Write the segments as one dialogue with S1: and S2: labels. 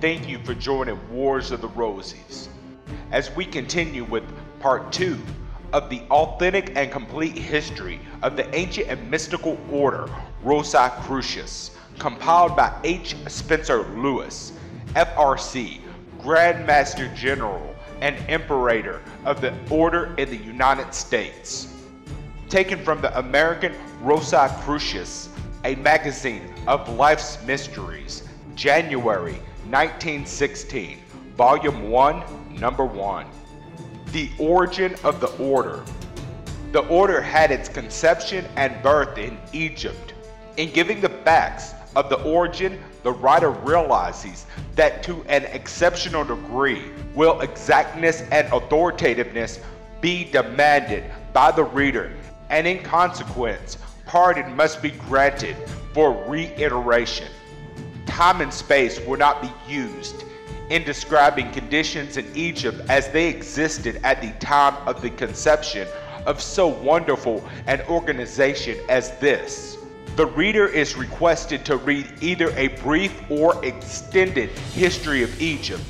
S1: thank you for joining Wars of the Roses. As we continue with part 2 of the authentic and complete history of the ancient and mystical order Rosae Crucis, compiled by H. Spencer Lewis, FRC, Grand Master General and Imperator of the Order in the United States. Taken from the American Rosae Crucis, a magazine of life's mysteries, January 1916, Volume 1, Number 1. The Origin of the Order. The order had its conception and birth in Egypt. In giving the facts of the origin, the writer realizes that to an exceptional degree will exactness and authoritativeness be demanded by the reader, and in consequence, pardon must be granted for reiteration. Time and space will not be used in describing conditions in Egypt as they existed at the time of the conception of so wonderful an organization as this. The reader is requested to read either a brief or extended history of Egypt,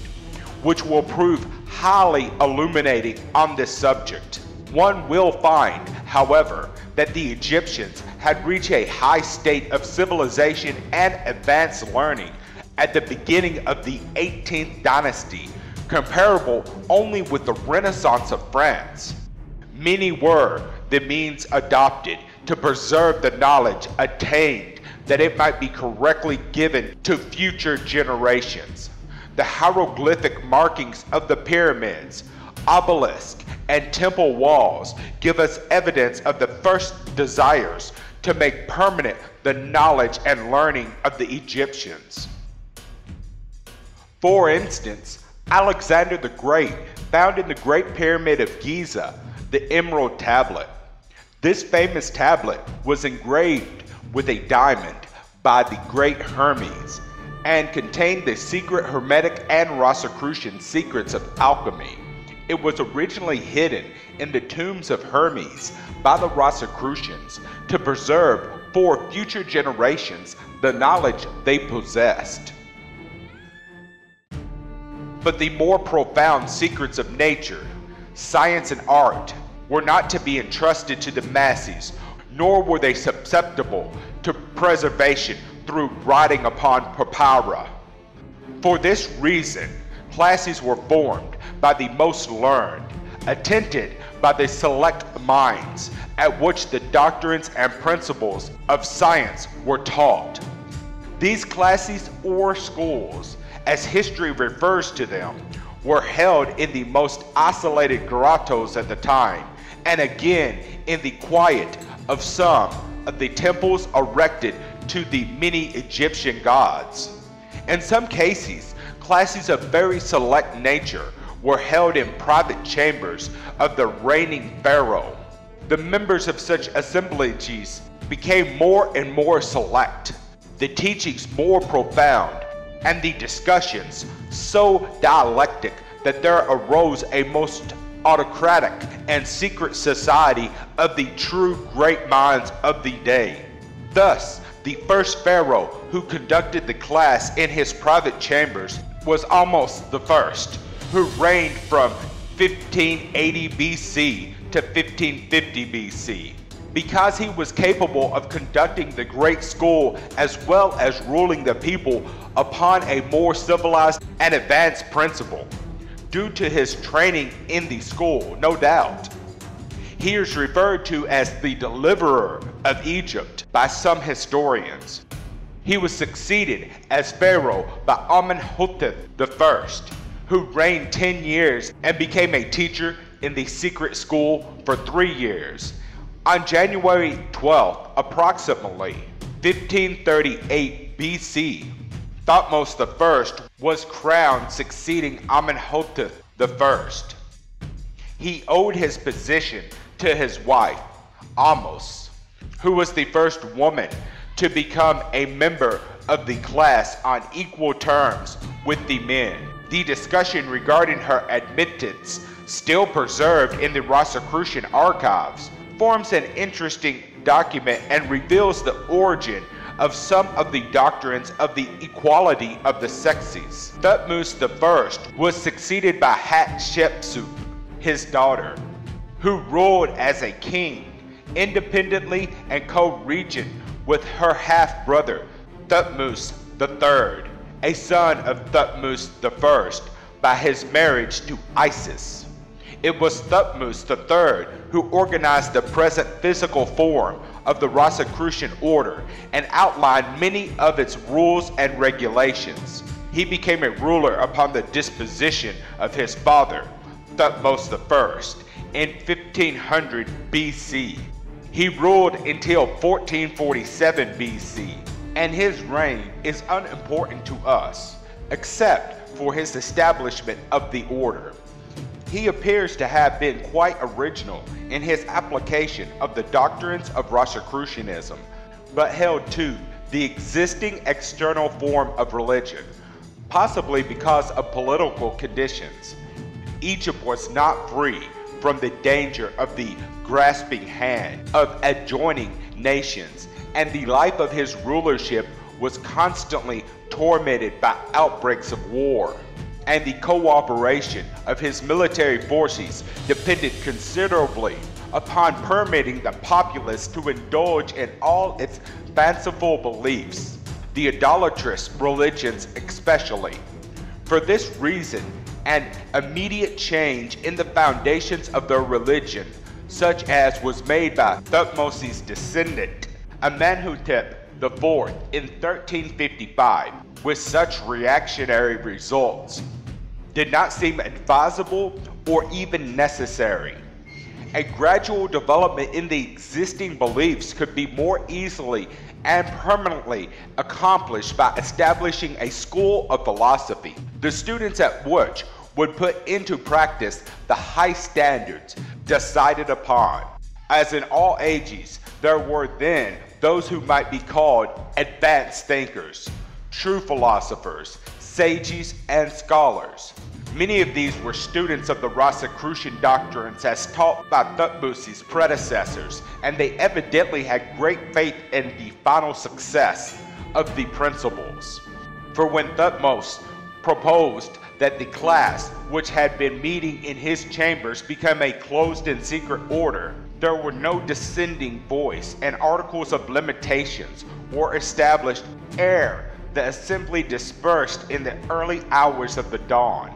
S1: which will prove highly illuminating on this subject. One will find, however, that the Egyptians had reached a high state of civilization and advanced learning at the beginning of the 18th dynasty, comparable only with the Renaissance of France. Many were the means adopted to preserve the knowledge attained that it might be correctly given to future generations. The hieroglyphic markings of the pyramids, obelisk, and temple walls give us evidence of the first desires to make permanent the knowledge and learning of the Egyptians. For instance, Alexander the Great found in the Great Pyramid of Giza the Emerald Tablet. This famous tablet was engraved with a diamond by the great Hermes and contained the secret Hermetic and Rosicrucian secrets of alchemy. It was originally hidden in the tombs of Hermes by the Rosicrucians to preserve for future generations the knowledge they possessed. But the more profound secrets of nature, science, and art were not to be entrusted to the masses, nor were they susceptible to preservation through writing upon papyri. For this reason, classes were formed by the most learned, attended by the select minds, at which the doctrines and principles of science were taught. These classes or schools, as history refers to them, were held in the most isolated grottos at the time, and again in the quiet of some of the temples erected to the many Egyptian gods. In some cases, classes of very select nature were held in private chambers of the reigning pharaoh. The members of such assemblages became more and more select, the teachings more profound, and the discussions so dialectic that there arose a most autocratic and secret society of the true great minds of the day. Thus, the first pharaoh who conducted the class in his private chambers was Ahmose the first, who reigned from 1580 BC to 1550 BC. Because he was capable of conducting the great school as well as ruling the people upon a more civilized and advanced principle due to his training in the school, no doubt. He is referred to as the deliverer of Egypt by some historians. He was succeeded as pharaoh by Amenhotep I, who reigned 10 years and became a teacher in the secret school for three years. On January 12th, approximately 1538 BC, Thutmose I was crowned succeeding Amenhotep I. He owed his position to his wife, Ahmose, who was the first woman to become a member of the class on equal terms with the men. The discussion regarding her admittance, still preserved in the Rosicrucian archives, forms an interesting document and reveals the origin of some of the doctrines of the equality of the sexes. Thutmose I was succeeded by Hatshepsut, his daughter, who ruled as a king independently and co-regent with her half-brother Thutmose III, a son of Thutmose I by his marriage to Isis. It was Thutmose III who organized the present physical form of the Rosicrucian order and outlined many of its rules and regulations. He became a ruler upon the disposition of his father, Thutmose I, in 1500 BC. He ruled until 1447 BC, and his reign is unimportant to us, except for his establishment of the order. He appears to have been quite original in his application of the doctrines of Rosicrucianism, but held to the existing external form of religion, possibly because of political conditions. Egypt was not free from the danger of the grasping hand of adjoining nations, and the life of his rulership was constantly tormented by outbreaks of war and the cooperation of his military forces depended considerably upon permitting the populace to indulge in all its fanciful beliefs, the idolatrous religions especially. For this reason, an immediate change in the foundations of their religion, such as was made by Thutmose's descendant, Amenhotep IV in 1355, with such reactionary results, did not seem advisable or even necessary. A gradual development in the existing beliefs could be more easily and permanently accomplished by establishing a school of philosophy, the students at which would put into practice the high standards decided upon. As in all ages, there were then those who might be called advanced thinkers, true philosophers, sages, and scholars. Many of these were students of the Rosicrucian doctrines as taught by Thutmose's predecessors, and they evidently had great faith in the final success of the principles. For when Thutmose proposed that the class, which had been meeting in his chambers, become a closed and secret order, there were no descending voice, and articles of limitations were established ere the assembly dispersed in the early hours of the dawn.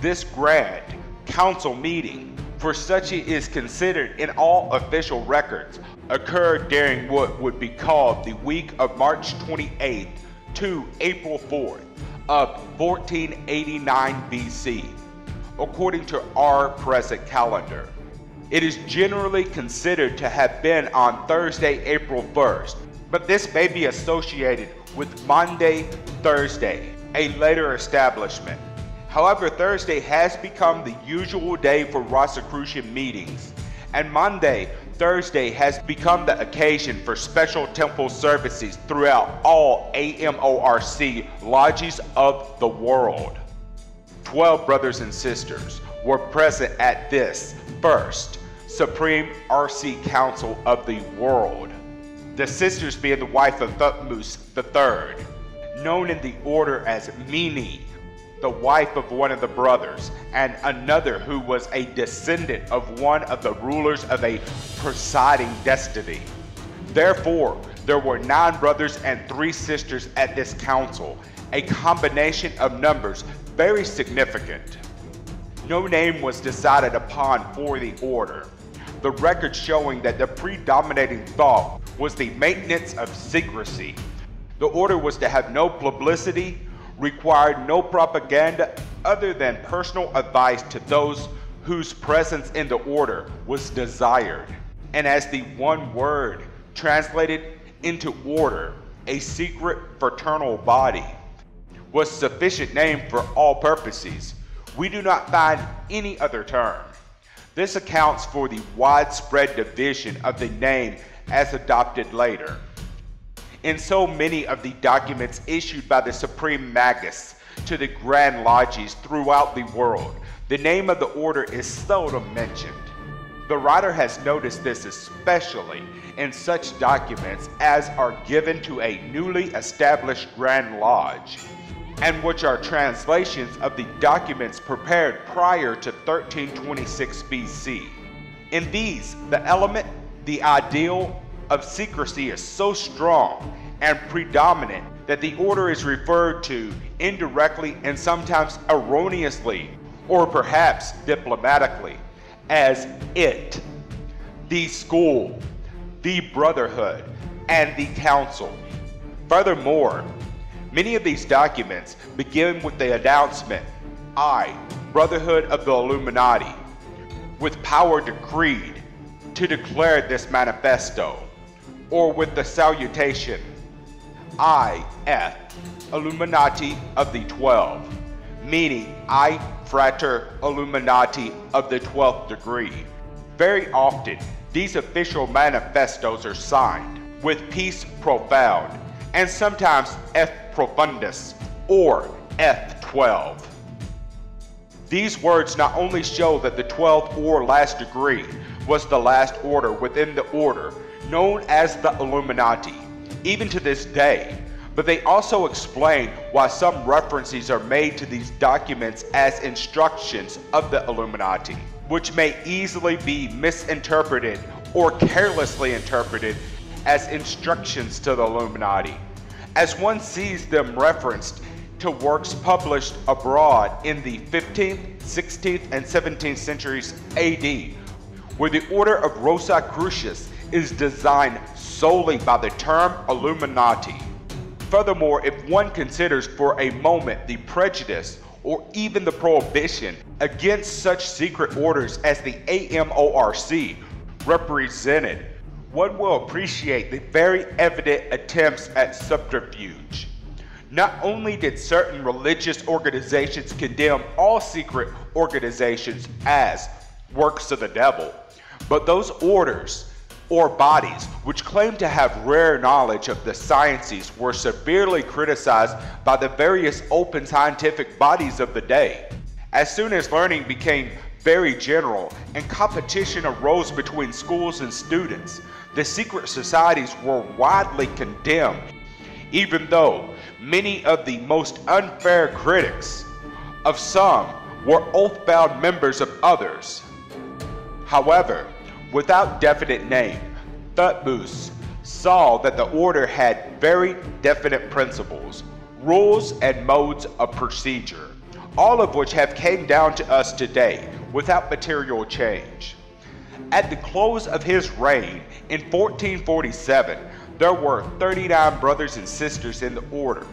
S1: This grand council meeting, for such it is considered in all official records, occurred during what would be called the week of March 28th to April 4th of 1489 BC, according to our present calendar. It is generally considered to have been on Thursday, April 1st, but this may be associated with Maundy Thursday, a later establishment. However, Thursday has become the usual day for Rosicrucian meetings, and Maundy Thursday has become the occasion for special temple services throughout all AMORC lodges of the world. Twelve brothers and sisters were present at this first Supreme RC Council of the world. The sisters being the wife of Thutmose III, known in the order as Mene, the wife of one of the brothers, and another who was a descendant of one of the rulers of a presiding destiny. Therefore, there were nine brothers and three sisters at this council, a combination of numbers very significant. No name was decided upon for the order. The record showing that the predominating thought was the maintenance of secrecy. The order was to have no publicity, required no propaganda other than personal advice to those whose presence in the order was desired. And as the one word translated into order, a secret fraternal body, was sufficient name for all purposes. We do not find any other term. This accounts for the widespread division of the name as adopted later in so many of the documents issued by the Supreme Magus to the Grand Lodges throughout the world. The name of the order is seldom mentioned. The writer has noticed this especially in such documents as are given to a newly established Grand Lodge, and which are translations of the documents prepared prior to 1326 BC. In these, the element, the ideal of secrecy is so strong and predominant that the order is referred to indirectly and sometimes erroneously, or perhaps diplomatically, as it, the school, the brotherhood, and the council. Furthermore, many of these documents begin with the announcement, I, Brotherhood of the Illuminati, with power decreed to declare this manifesto, or with the salutation, I, F, Illuminati of the Twelve, meaning I, Frater Illuminati of the 12th degree. Very often, these official manifestos are signed with Peace Profound and sometimes F Profundus or F12. These words not only show that the 12th or last degree was the last order within the order known as the Illuminati, even to this day, but they also explain why some references are made to these documents as instructions of the Illuminati, which may easily be misinterpreted or carelessly interpreted as instructions to the Illuminati, as one sees them referenced to works published abroad in the 15th, 16th, and 17th centuries AD, where the Order of Rosae Crucis is designed solely by the term Illuminati. Furthermore, if one considers for a moment the prejudice or even the prohibition against such secret orders as the AMORC represented, one will appreciate the very evident attempts at subterfuge. Not only did certain religious organizations condemn all secret organizations as works of the devil, but those orders or bodies which claim to have rare knowledge of the sciences were severely criticized by the various open scientific bodies of the day. As soon as learning became very general and competition arose between schools and students, the secret societies were widely condemned, even though many of the most unfair critics of some were oath-bound members of others. However, without definite name, Thutmose saw that the order had very definite principles, rules, and modes of procedure, all of which have came down to us today without material change. At the close of his reign in 1447, there were 39 brothers and sisters in the order,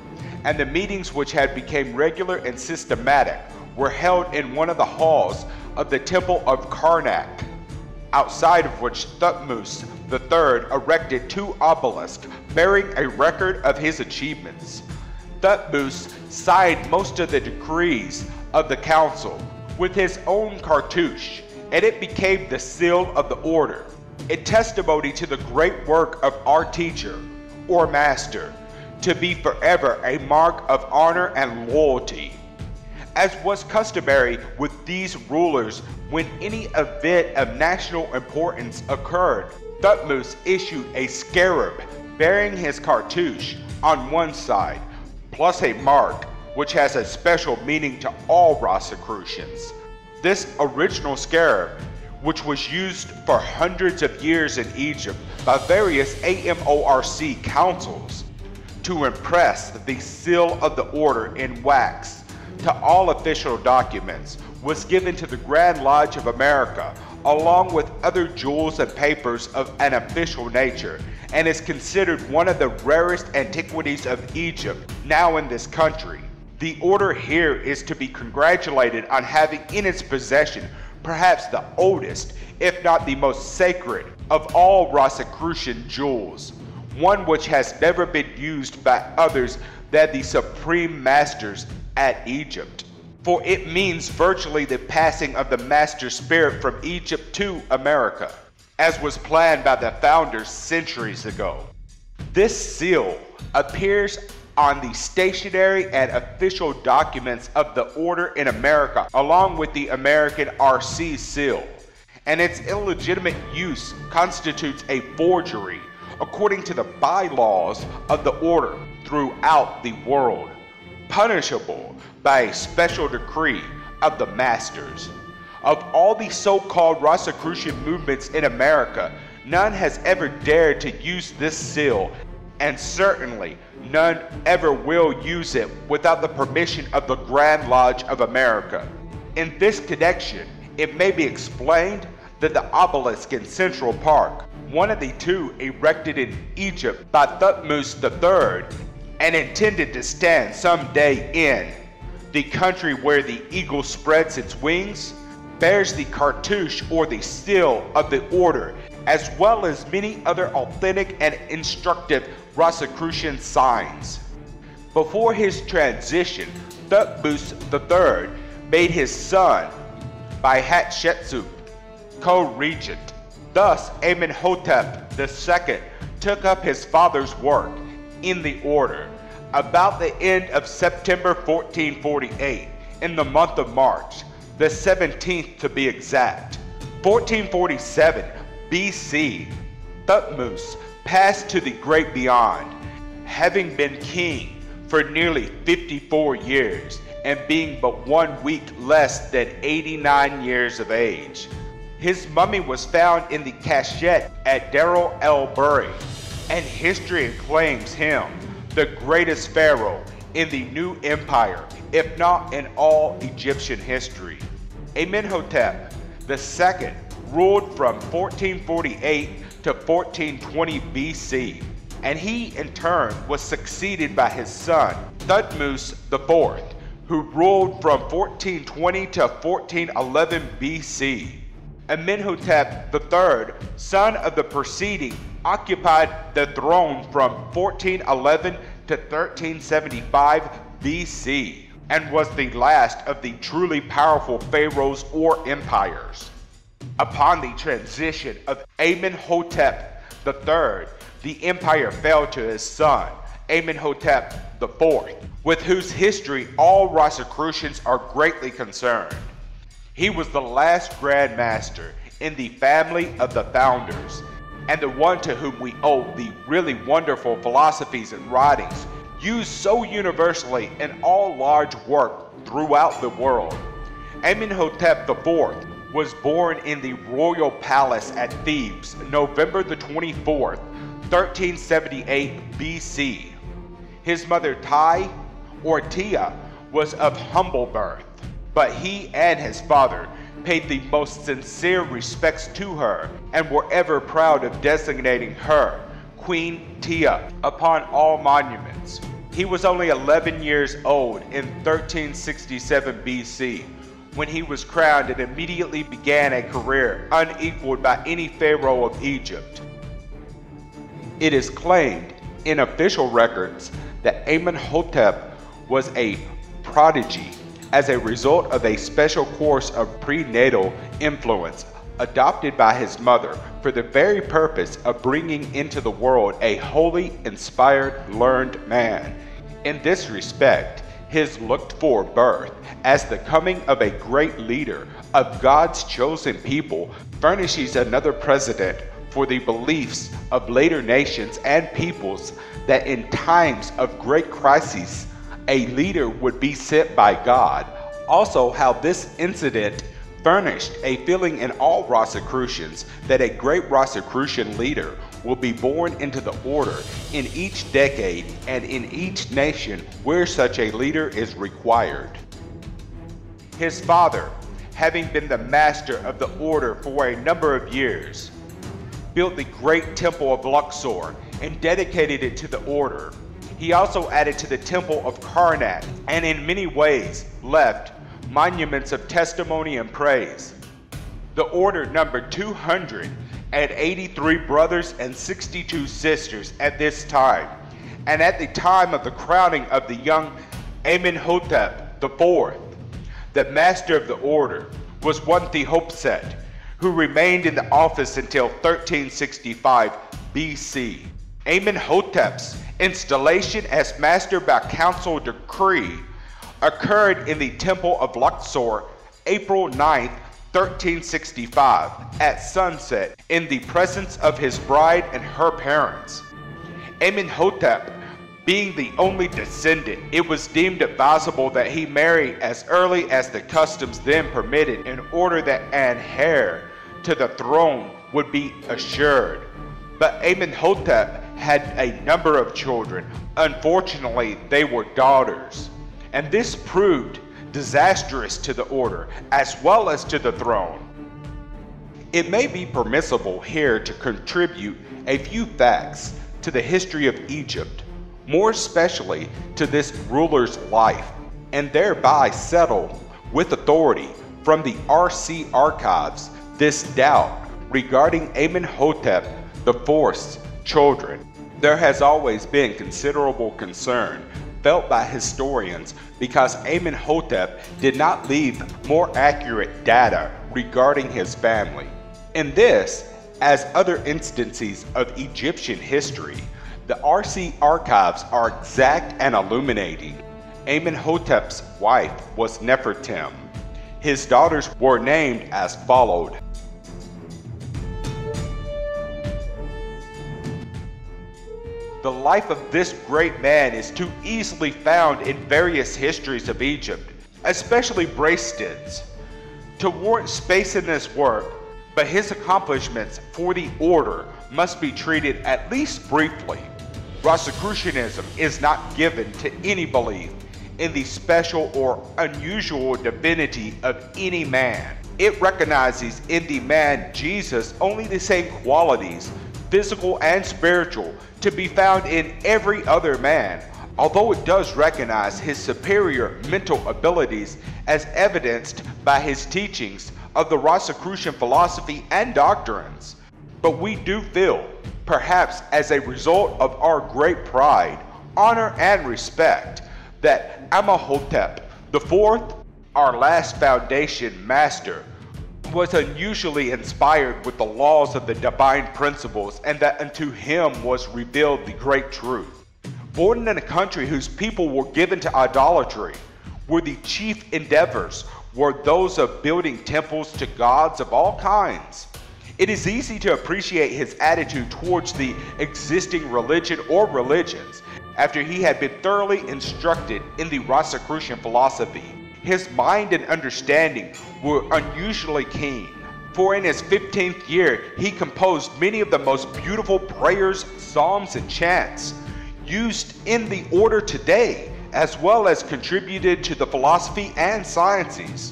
S1: and the meetings which had become regular and systematic were held in one of the halls of the Temple of Karnak outside of which Thutmose III erected two obelisks bearing a record of his achievements. Thutmose signed most of the decrees of the council with his own cartouche, and it became the seal of the order, a testimony to the great work of our teacher or master, to be forever a mark of honor and loyalty. As was customary with these rulers when any event of national importance occurred, Thutmose issued a scarab bearing his cartouche on one side, plus a mark which has a special meaning to all Rosicrucians. This original scarab, which was used for hundreds of years in Egypt by various AMORC councils to impress the seal of the order in wax to all official documents was given to the Grand Lodge of America along with other jewels and papers of an official nature and is considered one of the rarest antiquities of Egypt now in this country. The order here is to be congratulated on having in its possession perhaps the oldest, if not the most sacred, of all Rosicrucian jewels, one which has never been used by others than the supreme masters at Egypt. For it means virtually the passing of the master spirit from Egypt to America, as was planned by the founders centuries ago. This seal appears on the stationery and official documents of the order in America, along with the American RC seal, and its illegitimate use constitutes a forgery according to the bylaws of the order throughout the world, punishable by a special decree of the masters. Of all the so called Rosicrucian movements in America, none has ever dared to use this seal, and certainly none ever will use it without the permission of the Grand Lodge of America. In this connection, it may be explained that the obelisk in Central Park, one of the two erected in Egypt by Thutmose III and intended to stand someday in the country where the eagle spreads its wings, bears the cartouche or the seal of the order, as well as many other authentic and instructive Rosicrucian signs. Before his transition, Thutmose III made his son, by Hatshepsut, co-regent. Thus, Amenhotep II took up his father's work in the order about the end of September 1448, in the month of March, the 17th to be exact. 1447 BC, Thutmose passed to the great beyond, having been king for nearly 54 years and being but one week less than 89 years of age. His mummy was found in the cachette at Deir el-Bahri, and history acclaims him the greatest pharaoh in the new empire, if not in all Egyptian history. Amenhotep II ruled from 1448 to 1420 BC, and he in turn was succeeded by his son Thutmose IV, who ruled from 1420 to 1411 BC. Amenhotep III, son of the preceding, occupied the throne from 1411 to 1375 BC and was the last of the truly powerful pharaohs or empires. Upon the transition of Amenhotep III, the empire fell to his son, Amenhotep IV, with whose history all Rosicrucians are greatly concerned. He was the last Grand Master in the family of the founders, and the one to whom we owe the really wonderful philosophies and writings used so universally in all large work throughout the world. Amenhotep IV was born in the royal palace at Thebes, November the 24th, 1378 BC. His mother Tai, or Tia, was of humble birth but he and his father paid the most sincere respects to her and were ever proud of designating her Queen Tia upon all monuments. He was only 11 years old in 1367 BC when he was crowned and immediately began a career unequaled by any pharaoh of Egypt. It is claimed in official records that Amenhotep was a prodigy as a result of a special course of prenatal influence adopted by his mother for the very purpose of bringing into the world a holy, inspired, learned man. In this respect, his looked for birth as the coming of a great leader of God's chosen people furnishes another precedent for the beliefs of later nations and peoples that in times of great crises a leader would be sent by God. Also, how this incident furnished a feeling in all Rosicrucians that a great Rosicrucian leader will be born into the order in each decade and in each nation where such a leader is required. His father, having been the master of the order for a number of years, built the great temple of Luxor and dedicated it to the order. He also added to the temple of Karnak and in many ways left monuments of testimony and praise. The order numbered 200 and 83 brothers and 62 sisters at this time, and at the time of the crowning of the young Amenhotep IV, the master of the order was one Theophset, who remained in the office until 1365 BC. Amenhotep's installation as master by council decree occurred in the temple of Luxor April 9, 1365, at sunset, in the presence of his bride and her parents. Amenhotep being the only descendant, it was deemed advisable that he marry as early as the customs then permitted in order that an heir to the throne would be assured. But Amenhotep had a number of children. Unfortunately, they were daughters. And this proved disastrous to the order as well as to the throne. It may be permissible here to contribute a few facts to the history of Egypt more especially to this ruler's life, and thereby settle with authority from the RC archives this doubt regarding Amenhotep IV's children. There has always been considerable concern felt by historians because Amenhotep did not leave more accurate data regarding his family. In this, as other instances of Egyptian history, the RC archives are exact and illuminating. Amenhotep's wife was Nefertim. His daughters were named as followed. The life of this great man is too easily found in various histories of Egypt, especially Breasted's, to warrant space in this work, but his accomplishments for the order must be treated at least briefly. Rosicrucianism is not given to any belief in the special or unusual divinity of any man. It recognizes in the man Jesus only the same qualities, physical and spiritual, to be found in every other man, although it does recognize his superior mental abilities as evidenced by his teachings of the Rosicrucian philosophy and doctrines. But we do feel perhaps as a result of our great pride, honor, and respect, that Amenhotep IV, our last foundation master, was unusually inspired with the laws of the divine principles, and that unto him was revealed the great truth. Born in a country whose people were given to idolatry, where the chief endeavors were those of building temples to gods of all kinds, it is easy to appreciate his attitude towards the existing religion or religions after he had been thoroughly instructed in the Rosicrucian philosophy. His mind and understanding were unusually keen, for in his 15th year he composed many of the most beautiful prayers, psalms, and chants used in the order today, as well as contributed to the philosophy and sciences.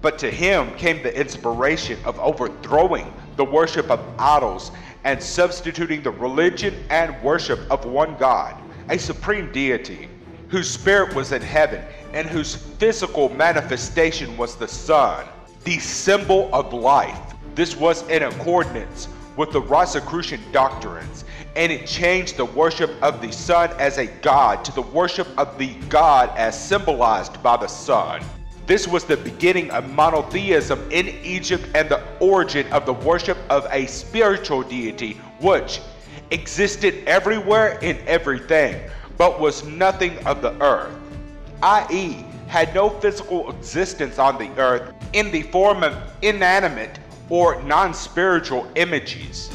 S1: But to him came the inspiration of overthrowing the worship of idols and substituting the religion and worship of one God, a supreme deity, whose spirit was in heaven and whose physical manifestation was the sun, the symbol of life. This was in accordance with the Rosicrucian doctrines, and it changed the worship of the sun as a god to the worship of the god as symbolized by the sun. This was the beginning of monotheism in Egypt and the origin of the worship of a spiritual deity which existed everywhere in everything, but was nothing of the earth, i.e., had no physical existence on the earth in the form of inanimate or non spiritual images.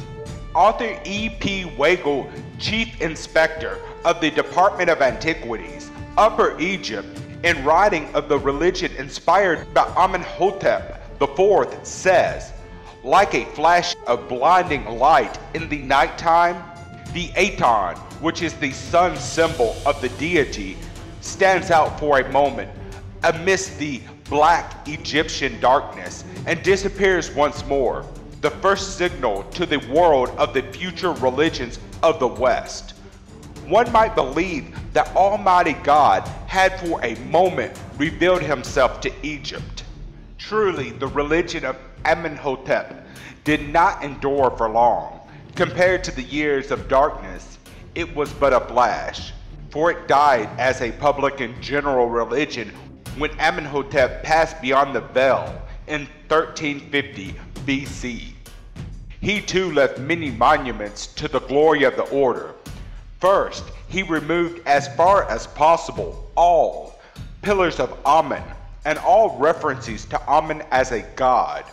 S1: Arthur E.P. Weigall, Chief Inspector of the Department of Antiquities, Upper Egypt, in writing of the religion inspired by Amenhotep IV says, like a flash of blinding light in the nighttime, the Aton, which is the sun symbol of the deity, stands out for a moment amidst the black Egyptian darkness and disappears once more, the first signal to the world of the future religions of the West one might believe that Almighty God had for a moment revealed himself to Egypt. Truly, the religion of Amenhotep did not endure for long. Compared to the years of darkness, it was but a flash, for it died as a public and general religion when Amenhotep passed beyond the veil in 1350 BC. He too left many monuments to the glory of the order, First, he removed as far as possible all pillars of Amen, and all references to Amun as a god.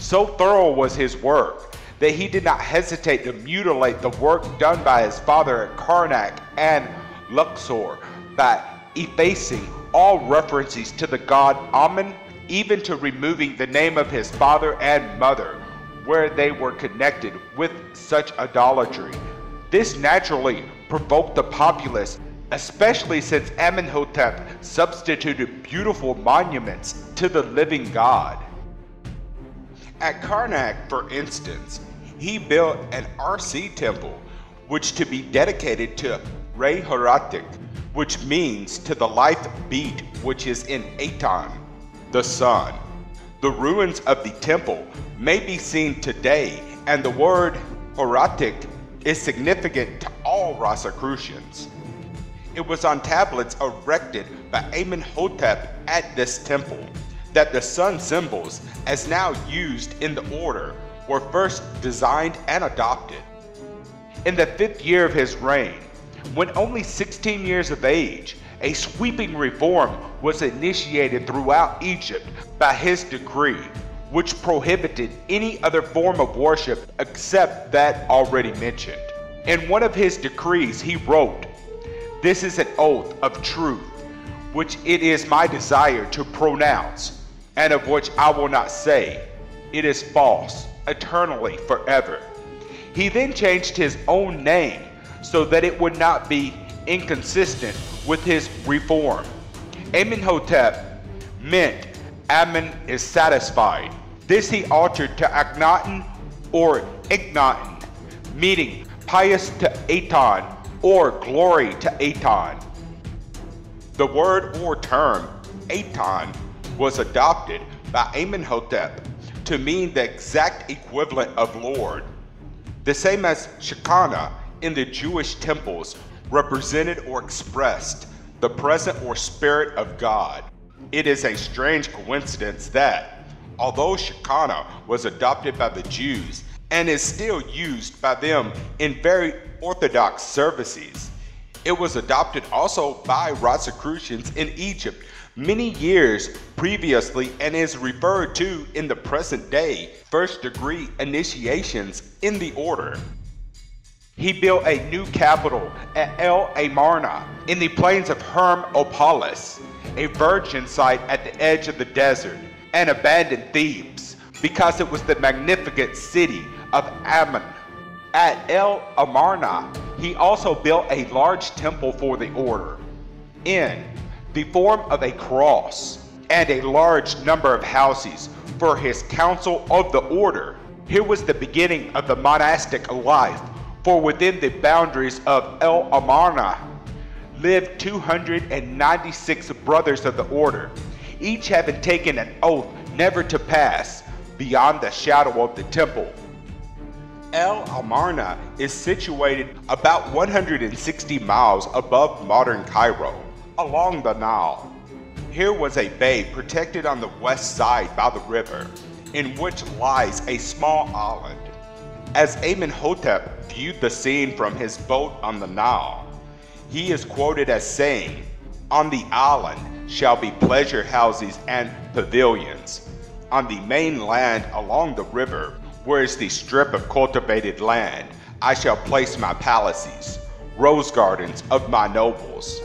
S1: So thorough was his work that he did not hesitate to mutilate the work done by his father at Karnak and Luxor by effacing all references to the god Amun, even to removing the name of his father and mother, where they were connected with such idolatry. This naturally provoked the populace, especially since Amenhotep substituted beautiful monuments to the living god. At Karnak, for instance, he built an RC temple, which to be dedicated to Re Haratik, which means to the life beat which is in Aton, the sun. The ruins of the temple may be seen today, and the word Horatic is significant to all Rosicrucians. It was on tablets erected by Amenhotep at this temple that the sun symbols, as now used in the order, were first designed and adopted. In the fifth year of his reign, when only 16 years of age, a sweeping reform was initiated throughout Egypt by his decree, which prohibited any other form of worship except that already mentioned. In one of his decrees, he wrote, This is an oath of truth, which it is my desire to pronounce, and of which I will not say, It is false, eternally, forever. He then changed his own name so that it would not be inconsistent with his reform. Amenhotep meant Amen is satisfied. This he altered to Akhenaten or Ignaten, meaning pious to Aton or glory to Aton. The word or term Aton was adopted by Amenhotep to mean the exact equivalent of Lord, the same as Shekinah in the Jewish temples represented or expressed the presence or spirit of God. It is a strange coincidence that, although Shekinah was adopted by the Jews and is still used by them in very Orthodox services, it was adopted also by Rosicrucians in Egypt many years previously and is referred to in the present day first degree initiations in the order. He built a new capital at El Amarna in the plains of Hermopolis, a virgin site at the edge of the desert, and abandoned Thebes because it was the magnificent city of Ammon. At El Amarna, he also built a large temple for the order in the form of a cross and a large number of houses for his council of the order. Here was the beginning of the monastic life for within the boundaries of El Amarna lived 296 brothers of the order, each having taken an oath never to pass beyond the shadow of the temple. El Amarna is situated about 160 miles above modern Cairo, along the Nile. Here was a bay protected on the west side by the river, in which lies a small island. As Amenhotep viewed the scene from his boat on the Nile, he is quoted as saying, On the island shall be pleasure houses and pavilions. On the mainland along the river, where is the strip of cultivated land, I shall place my palaces, rose gardens of my nobles.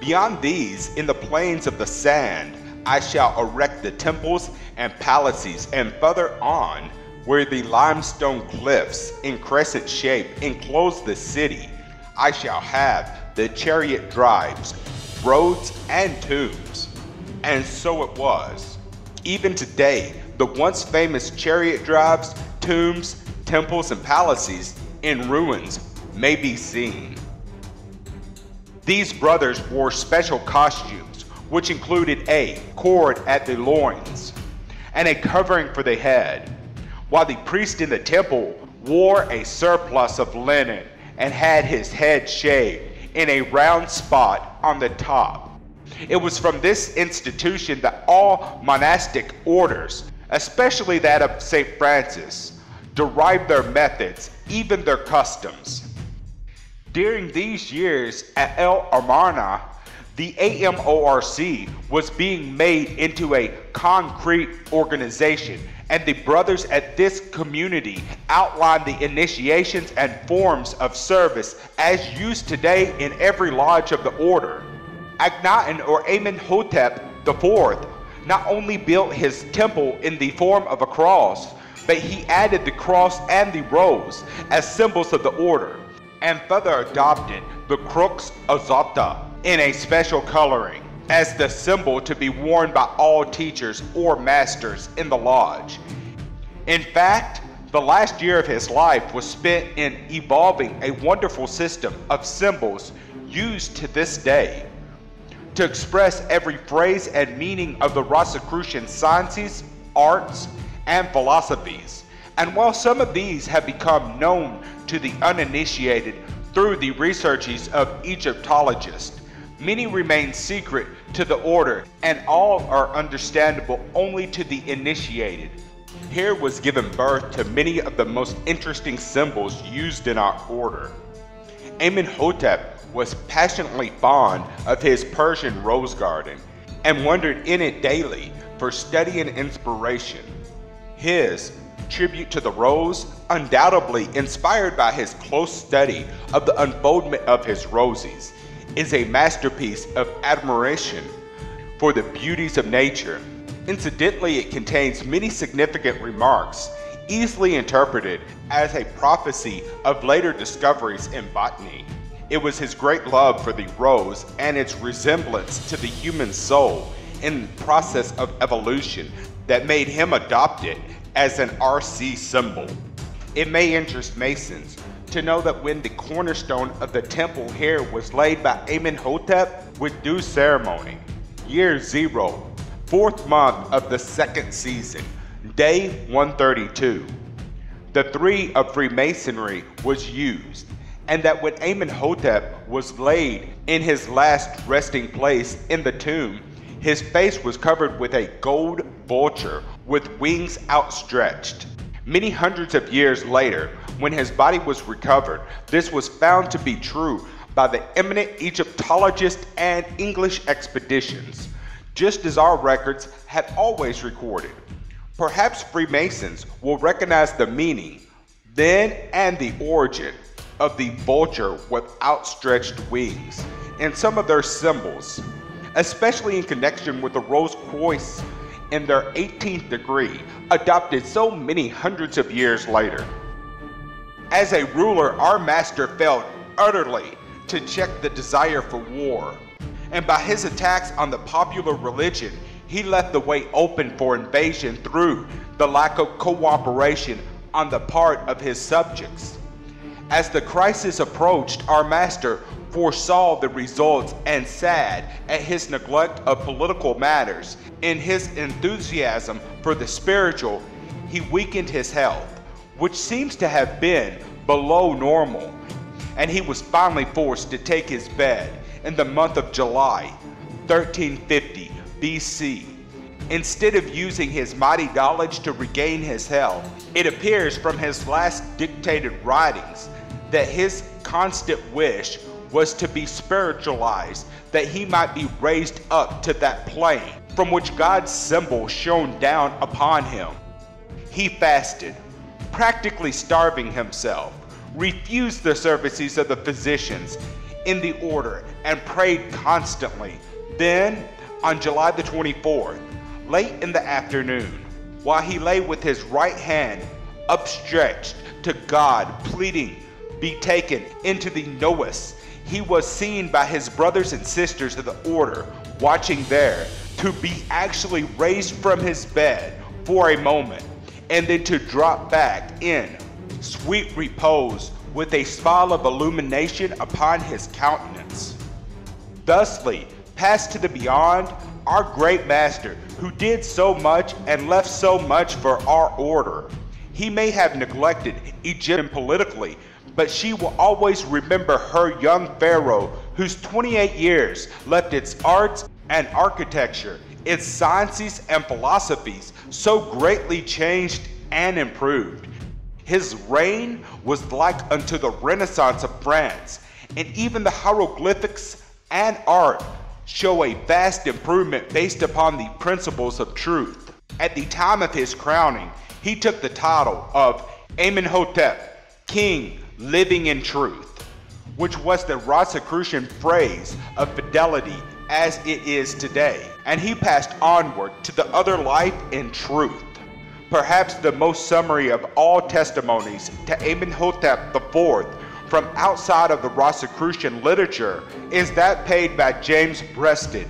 S1: Beyond these, in the plains of the sand, I shall erect the temples and palaces, and further on, where the limestone cliffs in crescent shape enclose the city, I shall have the chariot drives, roads, and tombs. And so it was. Even today, the once famous chariot drives, tombs, temples, and palaces in ruins may be seen. These brothers wore special costumes, which included a cord at the loins and a covering for the head while the priest in the temple wore a surplus of linen and had his head shaved in a round spot on the top. It was from this institution that all monastic orders, especially that of St. Francis, derived their methods, even their customs. During these years at El Amarna, the AMORC was being made into a concrete organization, and the brothers at this community outlined the initiations and forms of service as used today in every lodge of the order. Akhenaten or Amenhotep IV not only built his temple in the form of a cross, but he added the cross and the rose as symbols of the order, and further adopted the crux ansata in a special coloring as the symbol to be worn by all teachers or masters in the lodge. In fact, the last year of his life was spent in evolving a wonderful system of symbols used to this day to express every phrase and meaning of the Rosicrucian sciences, arts, and philosophies. And while some of these have become known to the uninitiated through the researches of Egyptologists, many remain secret to the order, and all are understandable only to the initiated. Here was given birth to many of the most interesting symbols used in our order. Amenhotep was passionately fond of his Persian rose garden and wandered in it daily for study and inspiration. His tribute to the rose, undoubtedly inspired by his close study of the unfoldment of his roses, is a masterpiece of admiration for the beauties of nature. Incidentally, it contains many significant remarks, easily interpreted as a prophecy of later discoveries in botany. It was his great love for the rose and its resemblance to the human soul in the process of evolution that made him adopt it as an RC symbol. It may interest Masons to know that when the cornerstone of the temple here was laid by Amenhotep with due ceremony, year zero, fourth month of the second season, day 132, the three of Freemasonry was used and that when Amenhotep was laid in his last resting place in the tomb, his face was covered with a gold vulture with wings outstretched. Many hundreds of years later, when his body was recovered, this was found to be true by the eminent Egyptologists and English expeditions, just as our records had always recorded. Perhaps Freemasons will recognize the meaning, then and the origin of the vulture with outstretched wings and some of their symbols, especially in connection with the Rose Croix in their 18th degree, adopted so many hundreds of years later. As a ruler, our master failed utterly to check the desire for war, and by his attacks on the popular religion, he left the way open for invasion through the lack of cooperation on the part of his subjects. As the crisis approached, our master foresaw the results and sad at his neglect of political matters. In his enthusiasm for the spiritual, he weakened his health, which seems to have been below normal, and he was finally forced to take his bed in the month of July, 1350 BC. Instead of using his mighty knowledge to regain his health, it appears from his last dictated writings that his constant wish was to be spiritualized, that he might be raised up to that plane from which God's symbol shone down upon him. He fasted, practically starving himself, refused the services of the physicians in the order, and prayed constantly. Then, on July the 24th, late in the afternoon, while he lay with his right hand upstretched to God, pleading be taken into the Nous. He was seen by his brothers and sisters of the order watching there to be actually raised from his bed for a moment and then to drop back in sweet repose with a smile of illumination upon his countenance. Thusly, passed to the beyond, our great master, who did so much and left so much for our order. He may have neglected Egypt politically, but she will always remember her young pharaoh whose 28 years left its arts and architecture, its sciences and philosophies so greatly changed and improved. His reign was like unto the Renaissance of France, and even the hieroglyphics and art show a vast improvement based upon the principles of truth. At the time of his crowning, he took the title of Amenhotep, King Living in Truth, which was the Rosicrucian phrase of fidelity as it is today, and he passed onward to the other life in truth. Perhaps the most summary of all testimonies to Amenhotep IV from outside of the Rosicrucian literature is that paid by James Breasted,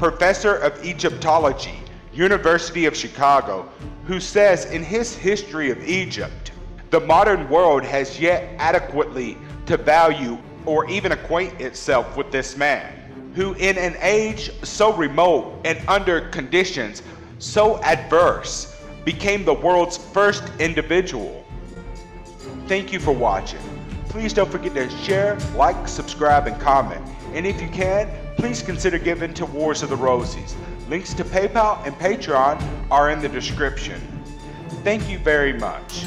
S1: professor of Egyptology, University of Chicago, who says in his History of Egypt, the modern world has yet adequately to value or even acquaint itself with this man, who in an age so remote and under conditions so adverse became the world's first individual. Thank you for watching. Please don't forget to share, like, subscribe, and comment. And if you can, please consider giving to Wars of the Roses. Links to PayPal and Patreon are in the description. Thank you very much.